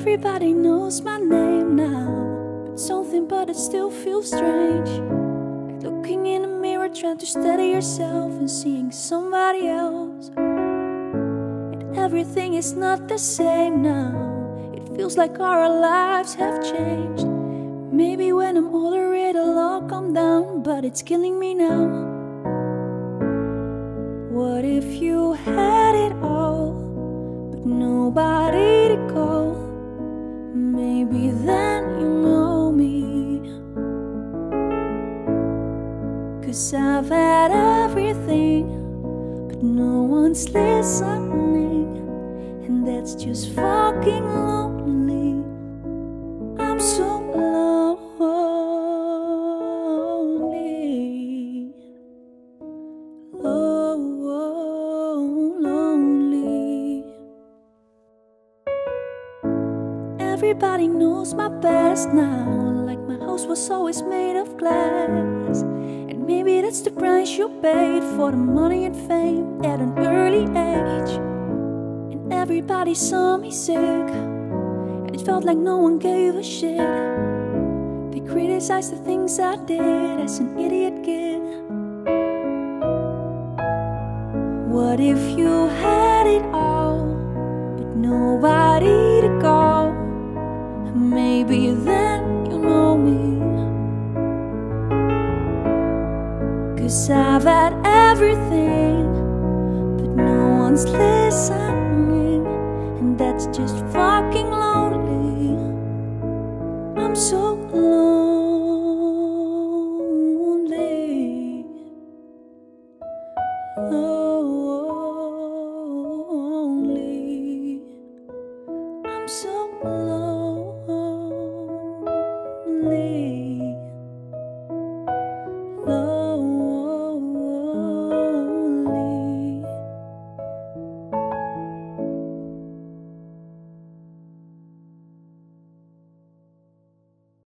Everybody knows my name now, but something but it still feels strange. Looking in the mirror, trying to steady yourself and seeing somebody else. And everything is not the same now. It feels like our lives have changed. Maybe when I'm older, it'll all calm down, but it's killing me now. What if you had it all, but nobody to call? Maybe then you know me. Cause I've had everything, but no one's listening, and that's just fucking lonely. Everybody knows my best now. Like my house was always made of glass. And maybe that's the price you paid for the money and fame at an early age. And everybody saw me sick. And it felt like no one gave a shit. They criticized the things I did as an idiot kid. What if you had it all, maybe then you'll know me. Cause I've had everything, but no one's listening, and that's just fucking lonely. I'm so lonely. Oh, lonely. I'm so lonely.